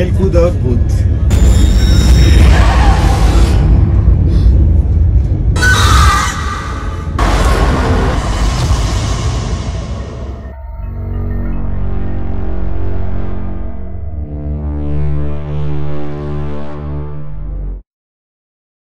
quel coup d'œuvre brut